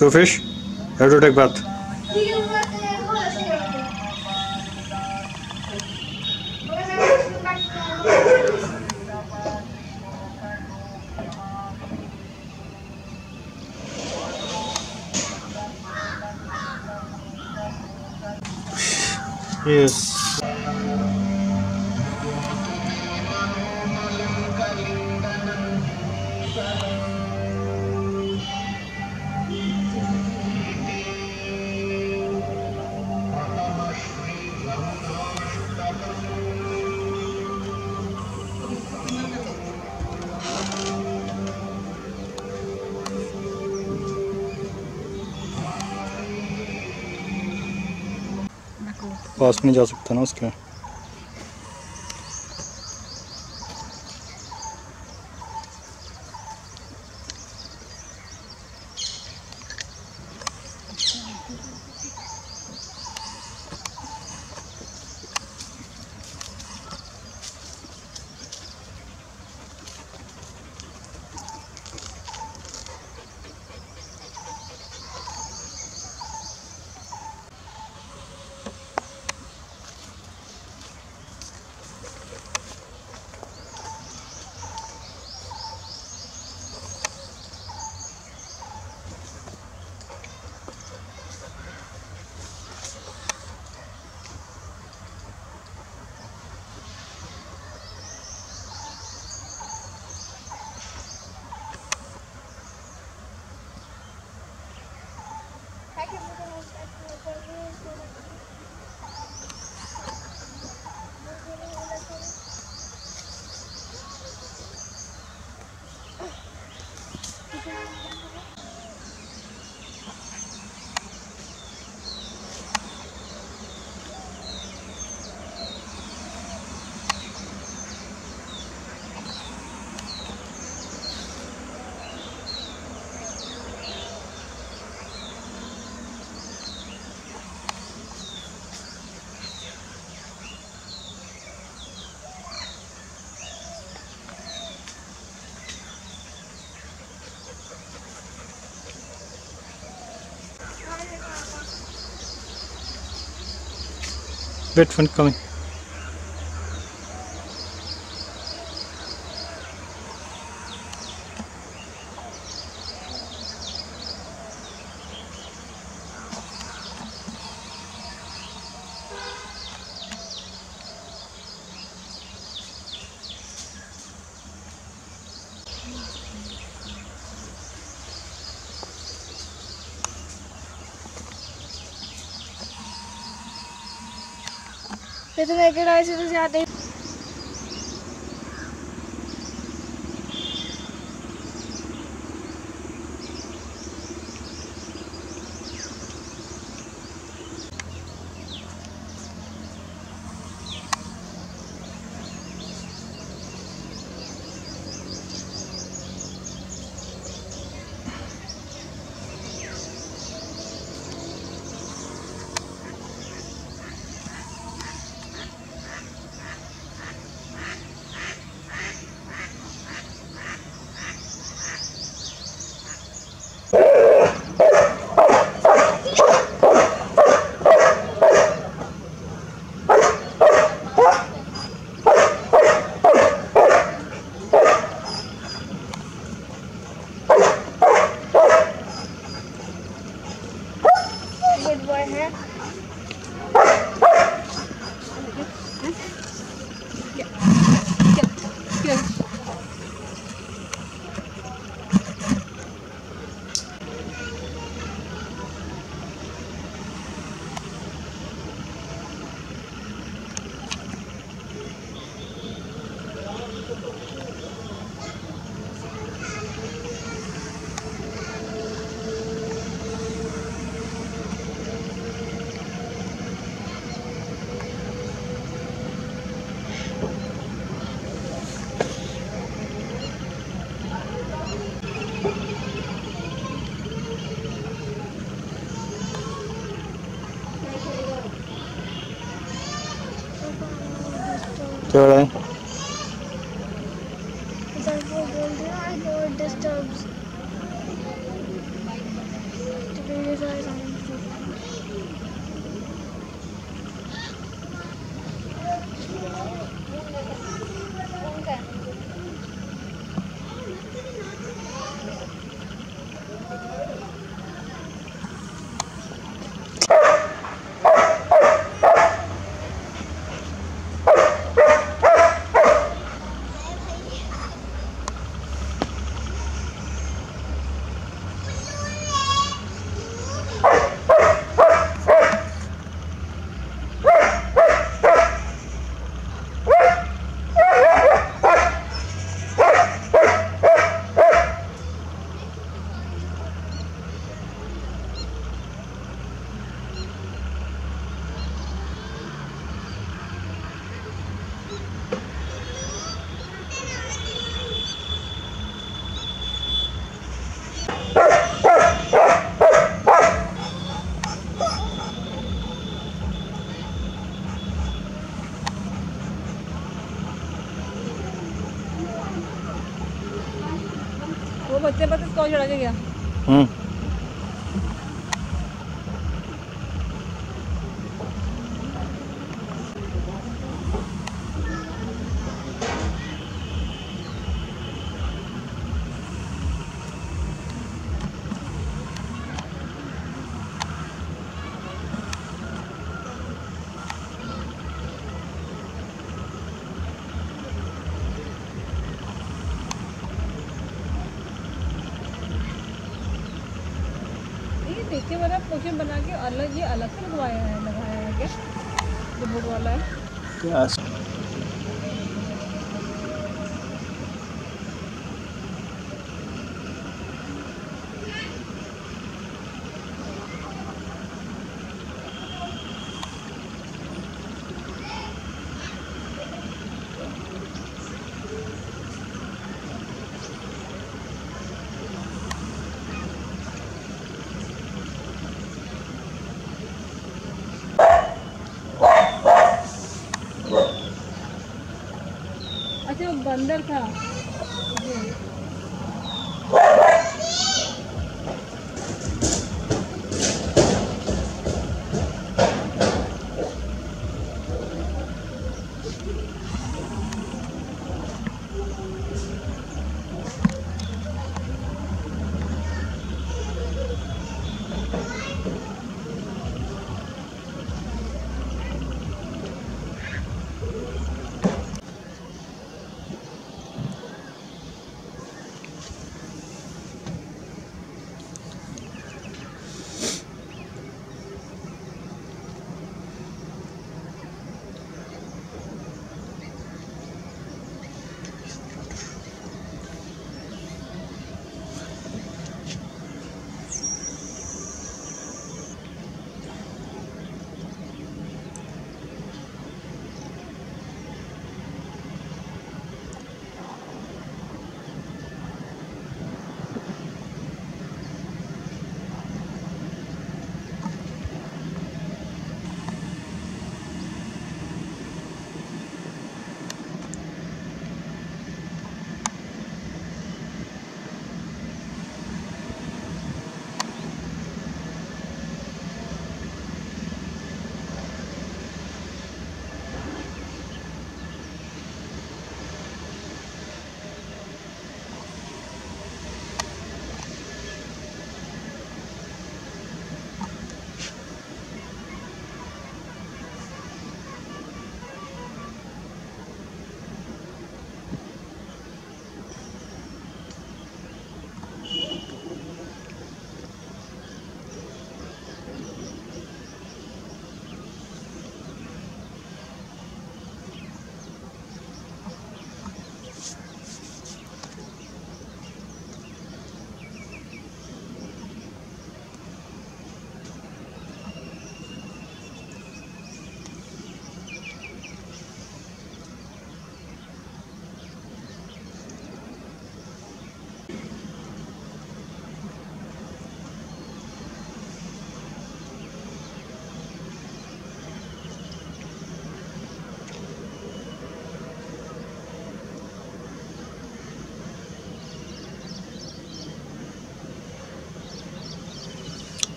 So fish, have to take bath. Yes. पास नहीं जा सकता ना उसके। Wait for coming. ये तो मैकेडाइज से तो जाते 叫人嗯。देखिए वाला पोशन बना के अलग ये अलग से लगवाया है, लगाया है क्या? जो बोर्ड वाला है। बंदर था।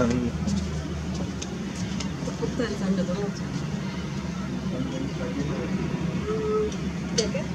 कुत्ते ने सारी कुत्ता